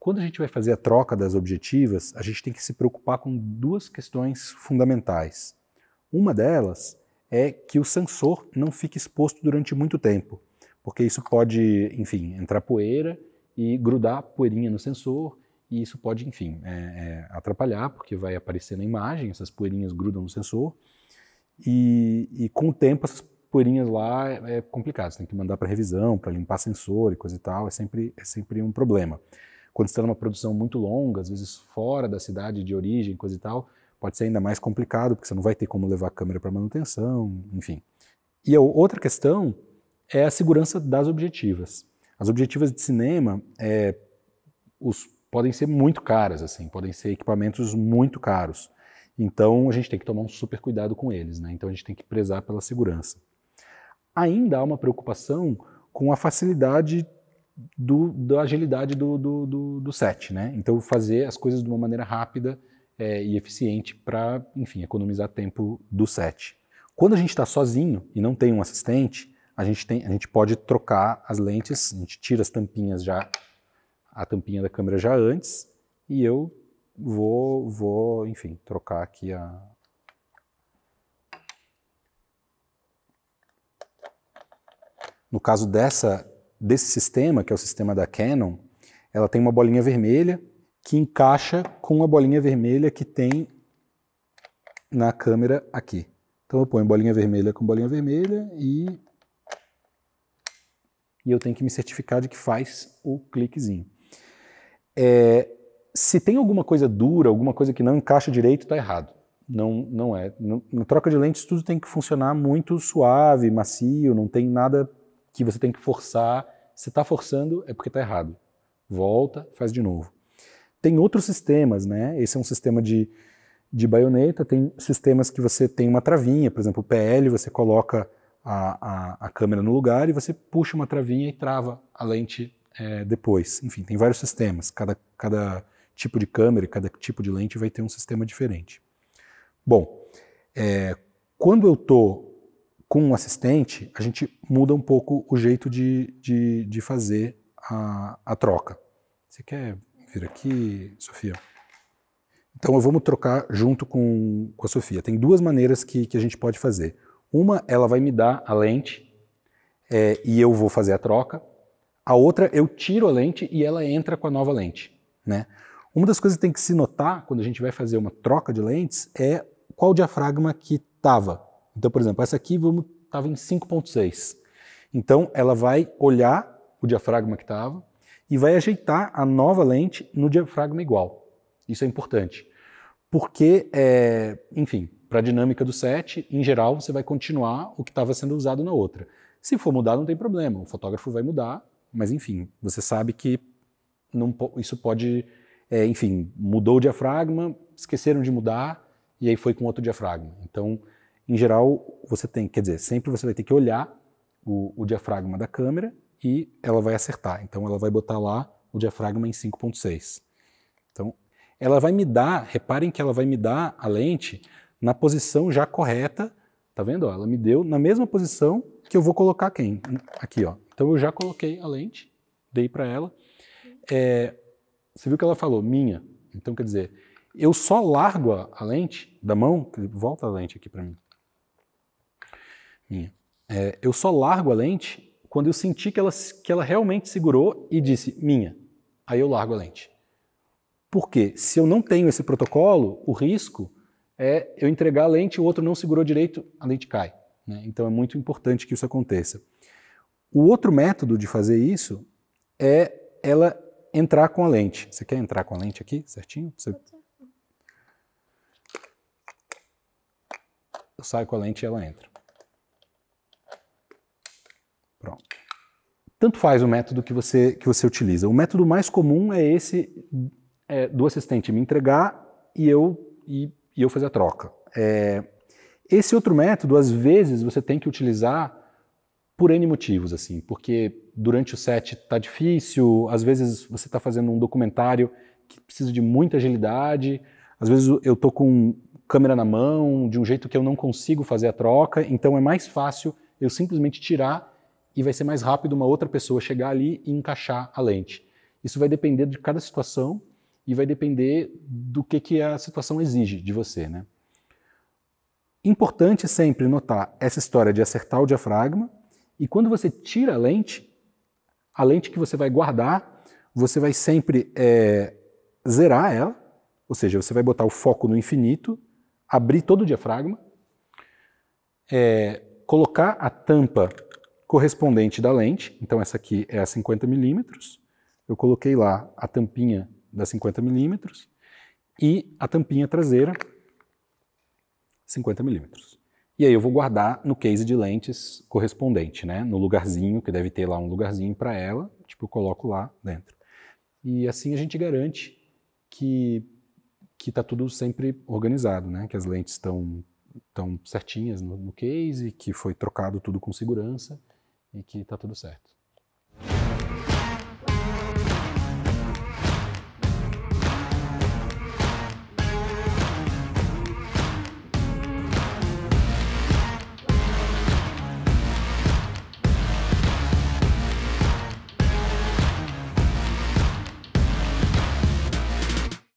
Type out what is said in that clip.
Quando a gente vai fazer a troca das objetivas, a gente tem que se preocupar com duas questões fundamentais. Uma delas é que o sensor não fique exposto durante muito tempo, porque isso pode, enfim, entrar poeira e grudar poeirinha no sensor, e isso pode, enfim, é, é, atrapalhar, porque vai aparecer na imagem, essas poeirinhas grudam no sensor, e, e com o tempo essas poeirinhas lá é, é complicado, você tem que mandar para revisão, para limpar sensor e coisa e tal, é sempre, é sempre um problema. Quando está numa produção muito longa, às vezes fora da cidade de origem, coisa e tal, pode ser ainda mais complicado, porque você não vai ter como levar a câmera para manutenção, enfim. E a outra questão é a segurança das objetivas. As objetivas de cinema é, os, podem ser muito caras, assim, podem ser equipamentos muito caros. Então a gente tem que tomar um super cuidado com eles, né? Então a gente tem que prezar pela segurança. Ainda há uma preocupação com a facilidade do, da agilidade do, do, do, do set, né? Então fazer as coisas de uma maneira rápida é, e eficiente para, enfim, economizar tempo do set. Quando a gente está sozinho e não tem um assistente, a gente, tem, a gente pode trocar as lentes, a gente tira as tampinhas já, a tampinha da câmera já antes, e eu vou, vou enfim, trocar aqui a... No caso dessa, desse sistema, que é o sistema da Canon, ela tem uma bolinha vermelha que encaixa com a bolinha vermelha que tem na câmera aqui. Então eu ponho bolinha vermelha com bolinha vermelha e, e eu tenho que me certificar de que faz o cliquezinho. É, se tem alguma coisa dura, alguma coisa que não encaixa direito, está errado. Não, não é. Na troca de lentes tudo tem que funcionar muito suave, macio, não tem nada que você tem que forçar. Se está forçando é porque está errado. Volta, faz de novo. Tem outros sistemas, né? Esse é um sistema de, de baioneta, tem sistemas que você tem uma travinha, por exemplo, o PL, você coloca a, a, a câmera no lugar e você puxa uma travinha e trava a lente é, depois. Enfim, tem vários sistemas, cada, cada tipo de câmera, cada tipo de lente vai ter um sistema diferente. Bom, é, quando eu estou com um assistente, a gente muda um pouco o jeito de, de, de fazer a, a troca. Você quer vir aqui, Sofia. Então vamos trocar junto com, com a Sofia. Tem duas maneiras que, que a gente pode fazer. Uma, ela vai me dar a lente é, e eu vou fazer a troca. A outra, eu tiro a lente e ela entra com a nova lente. Né? Uma das coisas que tem que se notar quando a gente vai fazer uma troca de lentes é qual diafragma que estava. Então, por exemplo, essa aqui estava em 5.6. Então, ela vai olhar o diafragma que estava, e vai ajeitar a nova lente no diafragma igual. Isso é importante. Porque, é, enfim, para a dinâmica do set, em geral, você vai continuar o que estava sendo usado na outra. Se for mudar, não tem problema, o fotógrafo vai mudar, mas enfim, você sabe que não, isso pode, é, enfim, mudou o diafragma, esqueceram de mudar, e aí foi com outro diafragma. Então, em geral, você tem, quer dizer, sempre você vai ter que olhar o, o diafragma da câmera e ela vai acertar. Então ela vai botar lá o diafragma em 5.6. Então ela vai me dar, reparem que ela vai me dar a lente na posição já correta, tá vendo? Ela me deu na mesma posição que eu vou colocar quem? Aqui, ó. Então eu já coloquei a lente, dei para ela. É, você viu que ela falou minha. Então quer dizer, eu só largo a, a lente da mão, volta a lente aqui para mim. Minha. É, eu só largo a lente quando eu senti que ela, que ela realmente segurou e disse, minha, aí eu largo a lente. Porque se eu não tenho esse protocolo, o risco é eu entregar a lente, o outro não segurou direito, a lente cai. Né? Então é muito importante que isso aconteça. O outro método de fazer isso é ela entrar com a lente. Você quer entrar com a lente aqui, certinho? Você... Eu saio com a lente e ela entra. Tanto faz o método que você, que você utiliza. O método mais comum é esse é, do assistente me entregar e eu, e, e eu fazer a troca. É, esse outro método, às vezes, você tem que utilizar por N motivos, assim, porque durante o set está difícil, às vezes você está fazendo um documentário que precisa de muita agilidade, às vezes eu estou com câmera na mão, de um jeito que eu não consigo fazer a troca, então é mais fácil eu simplesmente tirar e vai ser mais rápido uma outra pessoa chegar ali e encaixar a lente. Isso vai depender de cada situação e vai depender do que, que a situação exige de você. Né? Importante sempre notar essa história de acertar o diafragma e quando você tira a lente, a lente que você vai guardar, você vai sempre é, zerar ela, ou seja, você vai botar o foco no infinito, abrir todo o diafragma, é, colocar a tampa correspondente da lente, então essa aqui é a 50 milímetros, eu coloquei lá a tampinha da 50 milímetros e a tampinha traseira 50 milímetros. E aí eu vou guardar no case de lentes correspondente, né? No lugarzinho, que deve ter lá um lugarzinho para ela, tipo eu coloco lá dentro. E assim a gente garante que que está tudo sempre organizado, né? Que as lentes estão estão certinhas no, no case, que foi trocado tudo com segurança e que está tudo certo.